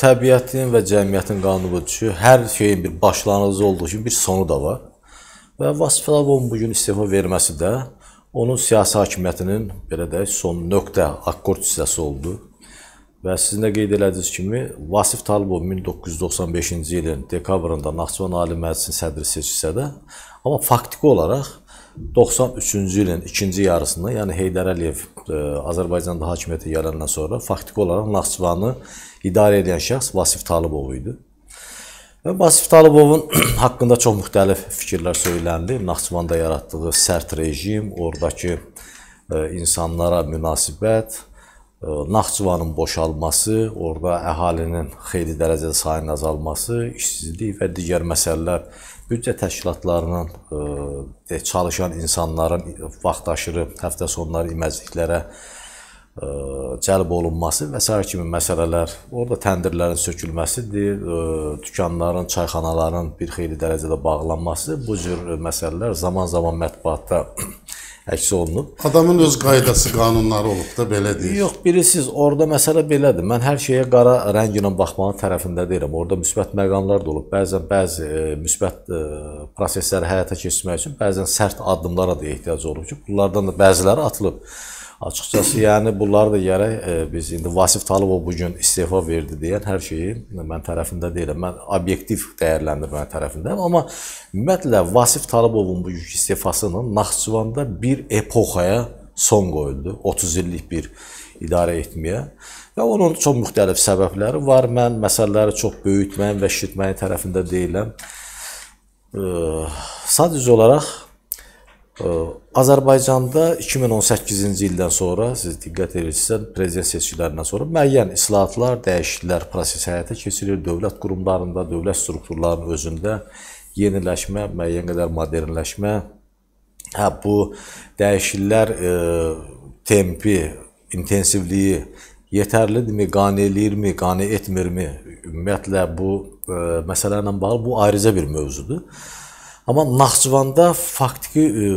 təbiətin və cəmiyyətin qanunu budur hər şeyin bir başlanğıcı olduğu kimi bir sonu da var. Və Vasif Alavovun bu gün istefa verməsi də onun siyasi hakimiyyətinin belə deyək, son nöqtə, akkord hissəsi oldu. Və sizin də qeyd elədiyiniz kimi Vasif Talıbov 1995-ci ilin dekabrında Naxçıvan Ali Məclisinin sədri seçilsə də, amma faktiki olaraq 93-cü ilin ikinci yarısında, yəni Heydər Əliyev ə, Azərbaycanda hakimiyyətə gələndən sonra faktiki olaraq Naxçıvanı idarə edən şəxs Vasif Talıbov idi. Və Vasif Talıbovun haqqında çox müxtəlif fikirlər söyləndi. Naxçıvanda yaratdığı sərt rejim, oradakı ə, insanlara münasibət, ə, Naxçıvanın boşalması, orada əhalinin xeyli dərəcədə sayının azalması, işsizlik və digər məsələlər büdcə təşkilatlarının ə, çalışan insanların vaxtaşırı həftə sonları iməzliklərə cəlb olunması və s. kimi məsələlər, orada təndirlərin sökülməsidir, dükanların, çayxanaların bir xeyli dərəcədə bağlanması, bu cür məsələlər zaman-zaman mətbuatda əks olunub. Adamın öz qaydası, qanunları olub da belə deyir. Yox, bilirsiniz, orada məsələ belədir. Mən hər şeyə qara rənglə baxmağın tərəfində deyirəm. Orada müsbət məqamlar da olub. Bəzən bəzi müsbət prosesləri həyata keçirmək üçün bəzən sərt addımlara da ehtiyac olur ki, bunlardan da bəziləri atılıb. Açıqcası, yəni bunları da gərək e, biz indi Vasif Talıbov bu gün istefa verdi deyən hər şeyi mən tərəfində deyiləm. Mən obyektiv dəyərləndirmə tərəfindəyəm, amma ümumiyyətlə Vasif Talıbovun bugünkü istefasının Naxçıvanda bir epoxaya son qoyuldu. 30 illik bir idarə etməyə və onun çox müxtəlif səbəbləri var. Mən məsələləri çox böyütməyin və şişirtməyin tərəfində deyiləm. Sadəcə olaraq Azərbaycanda 2018-ci ildən sonra siz diqqət edirsinizsə, prezident seçkilərindən sonra müəyyən islahatlar, dəyişikliklər prosesi həyata keçirilir. Dövlət qurumlarında, dövlət strukturlarının özündə yeniləşmə, müəyyən qədər modernləşmə. Hə bu dəyişikliklər e, tempi, intensivliyi yetərlidirmi, qane eləyirmi, qane etmirmi? Ümumiyyətlə bu e, məsələ ilə bağlı bu ayrıca bir mövzudur. Amma Naxçıvanda faktiki ə, e,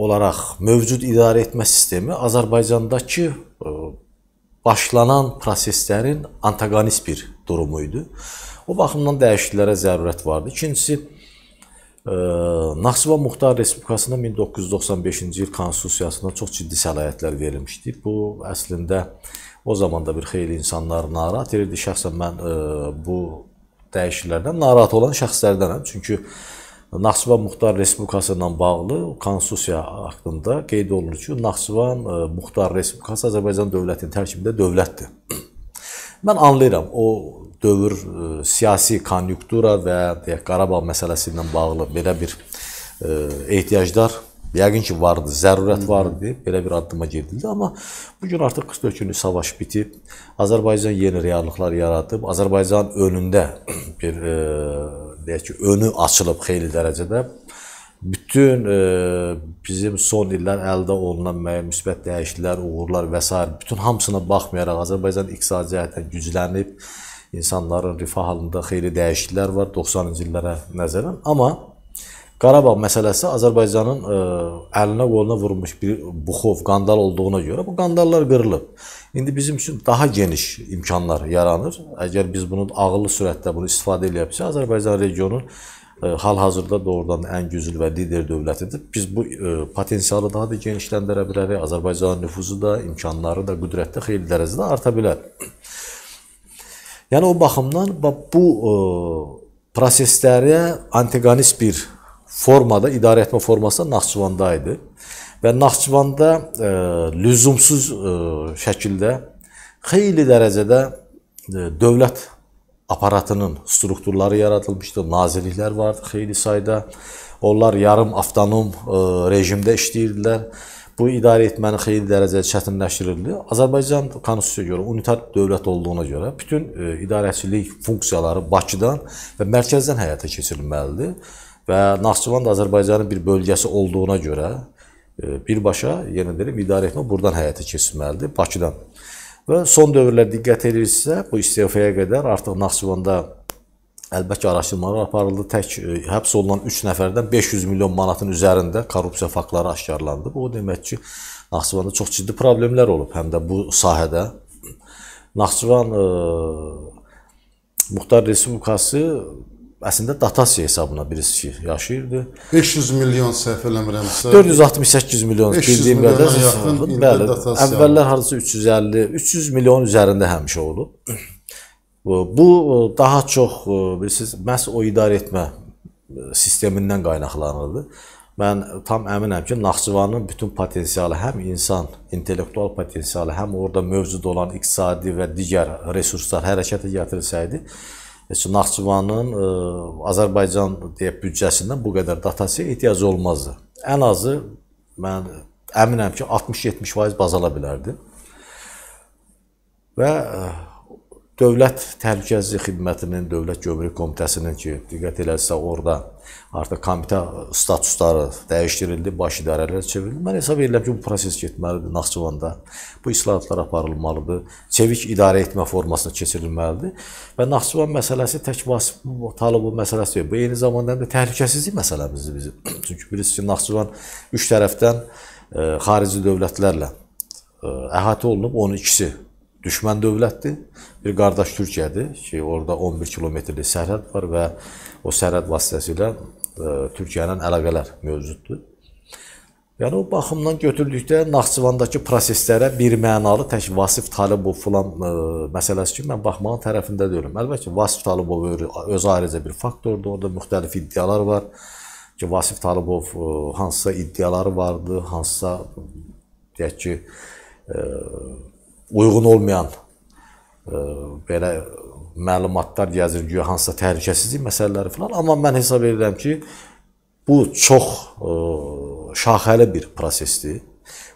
olaraq mövcud idarə etmə sistemi Azərbaycandakı ə, e, başlanan proseslərin antagonist bir durumu idi. O baxımdan dəyişikliklərə zərurət vardı. İkincisi ə, e, Naxçıvan Muxtar Respublikasına 1995-ci il konstitusiyasında çox ciddi səlahiyyətlər verilmişdi. Bu əslində o zaman da bir xeyli insanları narahat edirdi. Şəxsən mən ə, bu dəyişikliklərdən narahat olan şəxslərdənəm. Çünki Naxçıvan Muxtar Respublikası ilə bağlı konstitusiya haqqında qeyd olunur ki, Naxçıvan e, Muxtar Respublikası Azərbaycan dövlətinin tərkibində dövlətdir. Mən anlayıram, o dövr e, siyasi konjunktura və deyək Qarabağ məsələsi ilə bağlı belə bir e, ehtiyaclar yəqin ki vardı, zərurət vardı, belə bir addıma gedildi, amma bu gün artıq 44 günlük savaş bitib, Azərbaycan yeni reallıqlar yaradıb, Azərbaycan önündə bir e, deyək ki, önü açılıb xeyli dərəcədə. Bütün e, bizim son illər əldə olunan müəyyən müsbət dəyişikliklər, uğurlar və s. bütün hamısına baxmayaraq Azərbaycan iqtisadi cəhətdən güclənib, insanların rifah halında xeyli dəyişikliklər var 90-cı illərə nəzərən, amma Qarabağ məsələsi Azərbaycanın ə, e, əlinə qoluna vurmuş bir buxov, qandal olduğuna görə bu qandallar qırılıb. İndi bizim üçün daha geniş imkanlar yaranır. Əgər biz bunu ağıllı sürətdə bunu istifadə edəbilsək, Azərbaycan regionun e, hal-hazırda doğrudan ən güclü və lider dövlətidir. Biz bu ə, e, potensialı daha da genişləndirə bilərik. Azərbaycanın nüfuzu da, imkanları da, qüdrəti də xeyli dərəcədə arta bilər. Yəni o baxımdan bu ə, proseslərə antagonist bir formada, idarə etmə forması Naxçıvanda idi. Və Naxçıvanda e, lüzumsuz e, şəkildə xeyli dərəcədə e, dövlət aparatının strukturları yaradılmışdı, nazirliklər vardı xeyli sayda. Onlar yarım avtonom e, rejimdə işləyirdilər. Bu idarə etməni xeyli dərəcədə çətinləşdirildi. Azərbaycan konstitusiyaya görə unitar dövlət olduğuna görə bütün e, idarəçilik funksiyaları Bakıdan və mərkəzdən həyata keçirilməlidir və Naxçıvan da Azərbaycanın bir bölgəsi olduğuna görə e, birbaşa, yenə deyirəm, idarə etmə buradan həyata keçirilməlidir, Bakıdan. Və son dövrlər diqqət edirsinizsə, bu istefaya qədər artıq Naxçıvanda əlbəttə araşdırmalar aparıldı. Tək e, həbs olunan 3 nəfərdən 500 milyon manatın üzərində korrupsiya faktları aşkarlandı. Bu o demək ki, Naxçıvanda çox ciddi problemlər olub, həm də bu sahədə. Naxçıvan e, Muxtar Respublikası əslində dotasiya hesabına birisi yaşayırdı. 500 milyon səhv eləmirəmsə. 468 milyon 500 bildiyim qədər. yaxın Bəli. Əvvəllər hardasa 350, 300 milyon üzərində həmişə olub. Bu bu daha çox bilirsiniz, məhz o idarə etmə sistemindən qaynaqlanırdı. Mən tam əminəm ki, Naxçıvanın bütün potensialı, həm insan, intellektual potensialı, həm orada mövcud olan iqtisadi və digər resurslar hərəkətə gətirilsəydi, heç Naxçıvanın ə, Azərbaycan deyək büdcəsindən bu qədər dotasiya ehtiyacı olmazdı. Ən azı mən əminəm ki, 60-70% bazala bilərdi. Və ə, Dövlət Təhlükəsizlik Xidmətinin, Dövlət Gömrük Komitəsinin ki, diqqət eləsə orada artıq komitə statusları dəyişdirildi, baş idarələr çevrildi. Mən hesab edirəm ki, bu proses getməlidir Naxçıvanda. Bu islahatlar aparılmalıdır. Çevik idarə etmə formasına keçirilməlidir. Və Naxçıvan məsələsi tək Vasif Talıbov məsələsi deyil. Bu eyni zamanda də təhlükəsizlik məsələmizdir bizim. Çünki bilirsiniz ki, Naxçıvan üç tərəfdən ə, xarici dövlətlərlə ə, əhatə olunub, onun ikisi düşmən dövlətdir. Bir qardaş Türkiyədir ki, orada 11 kilometrlik sərhəd var və o sərhəd vasitəsilə ə, Türkiyə ilə əlaqələr mövcuddur. Yəni o baxımdan götürdükdə Naxçıvandakı proseslərə bir mənalı tək Vasif Talıbov filan ə, məsələsi kimi mən baxmağın tərəfində deyiləm. Əlbəttə Vasif Talıbov öz ayrıca bir faktordur. Orada müxtəlif iddialar var ki, Vasif Talıbov ə, hansısa iddiaları vardı, hansısa deyək ki, ə, uyğun olmayan ə, belə məlumatlar gəzir, güya hansısa təhlükəsizlik məsələləri falan, amma mən hesab edirəm ki, bu çox ə, şaxəli bir prosesdir.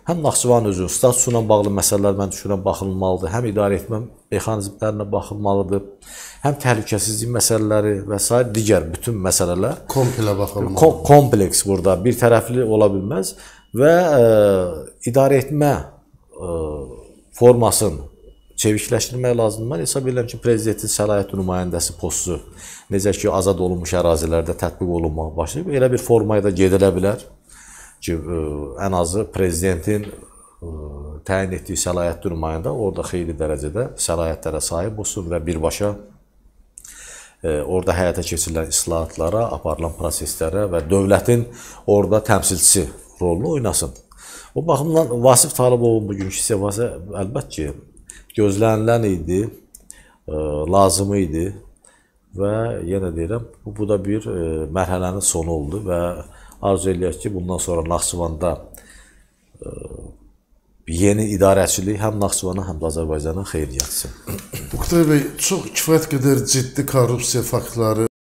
Həm Naxçıvan özü statusu ilə bağlı məsələlər mən düşünürəm baxılmalıdır, həm idarə etmə mexanizmlərinə baxılmalıdır, həm təhlükəsizlik məsələləri və s. digər bütün məsələlər komplə baxılmalıdır. Kom kompleks burada bir tərəfli ola bilməz və ə, idarə etmə ə, formasını çevikləşdirmək lazımdır. Mən hesab edirəm ki, prezidentin səlahiyyətli nümayəndəsi postu necə ki azad olunmuş ərazilərdə tətbiq olunmağa başlayıb, elə bir formaya da gedilə bilər ki, ə, ən azı prezidentin ə, təyin etdiyi səlahiyyətli nümayəndə orada xeyli dərəcədə səlahiyyətlərə sahib olsun və birbaşa ə, orada həyata keçirilən islahatlara, aparılan proseslərə və dövlətin orada təmsilçisi rolunu oynasın. O baxımdan Vasif Talıbovun bugünkü istifası əlbəttə ki, gözlənilən idi, ə, lazım idi və yenə deyirəm, bu, da bir ə, mərhələnin sonu oldu və arzu eləyək ki, bundan sonra Naxçıvanda ə, yeni idarəçilik həm Naxçıvana, həm də Azərbaycana xeyir gətirsin. Muxtar bəy, çox kifayət qədər ciddi korrupsiya faktları